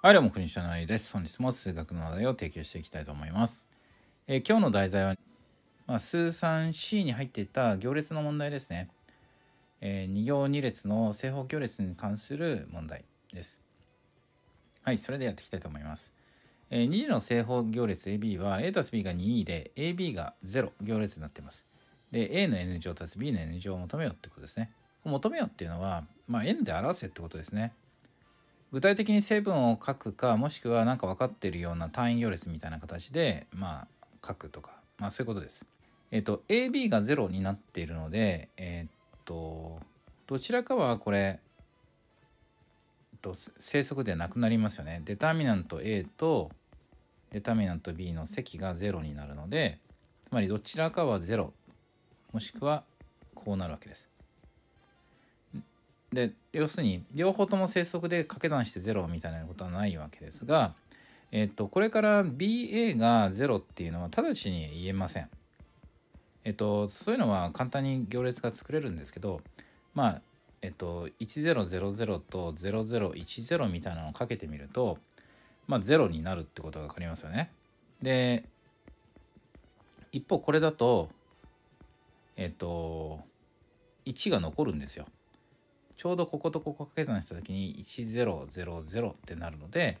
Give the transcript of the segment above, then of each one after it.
はい、どうも、国下のあゆです。本日も数学の話題を提供していきたいと思います。えー今日の題材は、まあ、数 3C に入っていた行列の問題ですね。え2行2列の正方行列に関する問題です。はい、それでやっていきたいと思います。え2次の正方行列 AB は A たす B が 2E で AB が0行列になっています。で、A の N 乗足す B の N 乗を求めようってことですね。求めようっていうのは、まあ、N で表せってことですね。具体的に成分を書くかもしくは何か分かってるような単位行列みたいな形でまあ書くとかまあそういうことです。えっ、と AB が0になっているのでえっ、とどちらかはこれ、えっと、正則でなくなりますよね。 determinant A と determinant B の積が0になるのでつまりどちらかは0もしくはこうなるわけです。で要するに両方とも正則で掛け算して0みたいなことはないわけですが、えっと、これから BA が0っていうのは直ちに言えません。えっと、そういうのは簡単に行列が作れるんですけどまあえっと1000と0010みたいなのをかけてみるとまあ0になるってことが分かりますよね。で一方これだとえっと1が残るんですよ。ちょうどこことここ掛け算した時に1000ってなるので、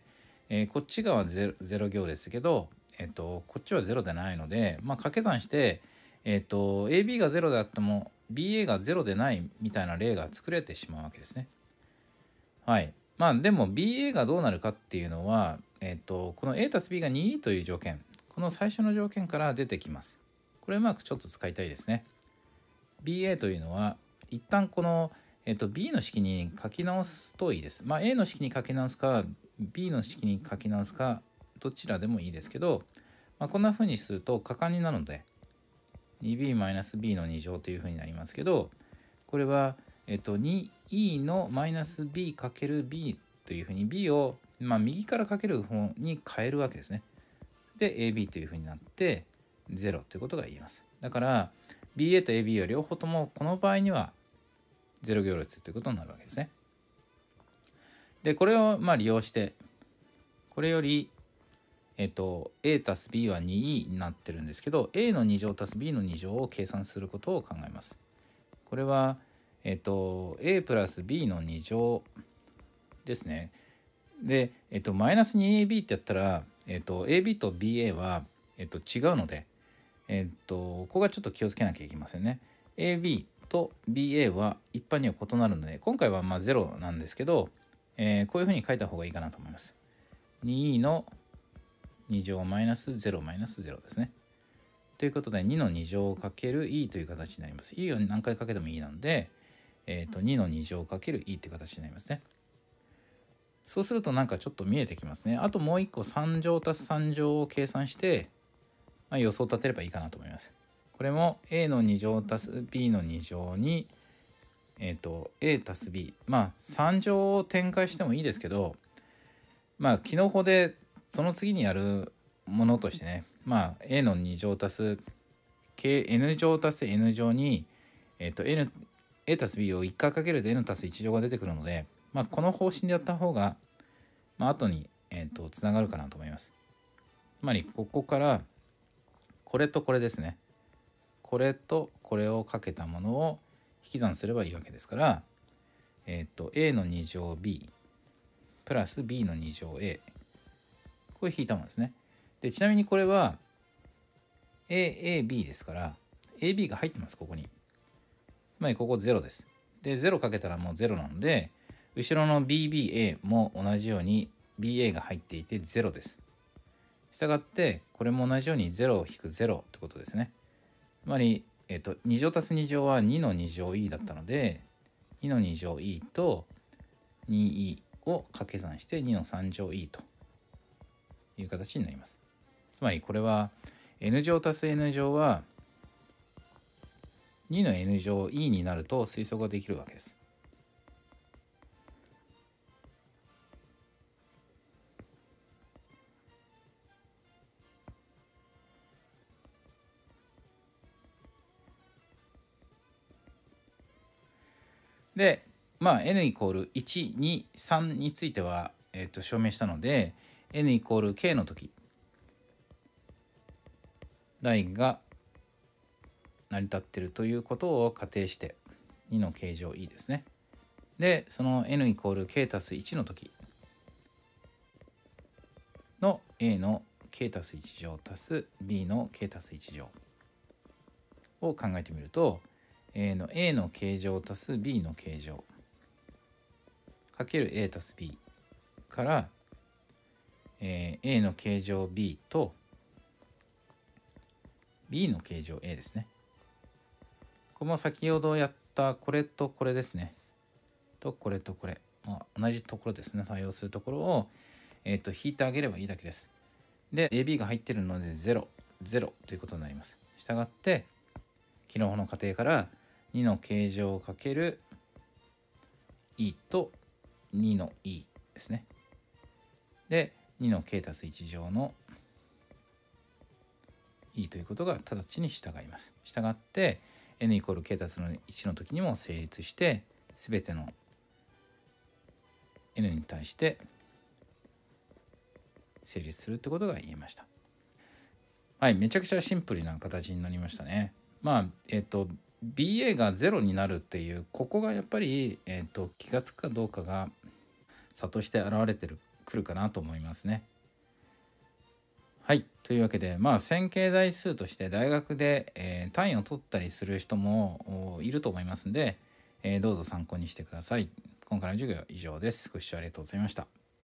えーこっち側は 0, 0行ですけど、えー、とこっちは0でないので、まあ、掛け算して、えー、と AB が0であっても BA が0でないみたいな例が作れてしまうわけですね。はい。まあでも BA がどうなるかっていうのは、えー、とこの A たす B が2という条件この最初の条件から出てきます。これうまくちょっと使いたいですね。BA というのは一旦この、えっと、B の式に書き直すといいです。まあ A の式に書き直すか B の式に書き直すかどちらでもいいですけど、まあ、こんな風にすると果敢になるので 2b-b の2乗という風になりますけどこれは、えっと、2e の b かける b という風に b を、まあ、右からかける方に変えるわけですね。で AB という風になって0ということが言えます。だから BA と AB は両方ともこの場合には0行列ということになるわけですね。でこれをまあ利用してこれよりえっと A たす B は 2E になってるんですけど A の2乗足す B の2乗を計算することを考えます。これはえっと A プラス B の2乗ですね。で、えっと、マイナス 2AB ってやったら、えっと、AB と BA は、えっと、違うので、えっと、ここがちょっと気をつけなきゃいけませんね。AB と BA は一般には異なるので、今回はまあ0なんですけど、えーこういうふうに書いた方がいいかなと思います。2の2乗マイナス0マイナス0ですね。ということで2の2乗かける e という形になります。e を何回かけてもいいなので、えー、と2の2乗かける e という形になりますね。そうするとなんかちょっと見えてきますね。あともう一個3乗足す3乗を計算して、まあ、予想を立てればいいかなと思います。これも a の2乗足す b の2乗に、えっ、と a 足す b まあ3乗を展開してもいいですけどまあ機能法でその次にやるものとしてねまあ a の2乗足す n 乗足す n 乗に、えっ、と n a 足す b を1回かけるで n 足す1乗が出てくるので、まあ、この方針でやった方が、まあ後に、えー、とつながるかなと思います。つまりここからこれとこれですね。これとこれをかけたものを引き算すればいいわけですから、えっ、と a の2乗 b プラス b の2乗 a これ引いたものですね。でちなみにこれは AAB ですから AB が入ってますここに。つまりここ0です。で0かけたらもう0なので後ろの BBA も同じように BA が入っていて0です。したがってこれも同じように0を引く0ってことですね。つまり、えっと2乗足す2乗は2の2乗 e だったので2の2乗 e と 2e を掛け算して2の3乗 e という形になります。つまりこれは n 乗足す n 乗は2の n 乗 e になると推測ができるわけです。でまあ n イコール123については、えー、と証明したので n イコール k の時台が成り立ってるということを仮定して2の形状 e ですね。でその n イコール k たす1の時の a の k たす1乗足す b の k たす1乗を考えてみると a の a の形状足す b の形状かける a 足す b から、えー、a の形状 b と b の形状 a ですね。これも先ほどやったこれとこれですね。とこれとこれ、まあ、同じところですね対応するところを、えーと、引いてあげればいいだけです。で AB が入ってるので00ということになります。したがってキノコの仮定から2の形状をかける e と2の e ですね。で2の k たす1乗の e ということが直ちに従います。従って n イコール k たすの1の時にも成立して全ての n に対して成立するってことが言えました。はい、めちゃくちゃシンプルな形になりましたね。まあ、えっ、と、BA が0になるっていう、ここがやっぱり、えっ、と、気が付くかどうかが差として現れてるくるかなと思いますね。はい。というわけで、まあ、線形代数として大学で、えー、単位を取ったりする人もいると思いますんで、えー、どうぞ参考にしてください。今回の授業は以上です。ご視聴ありがとうございました。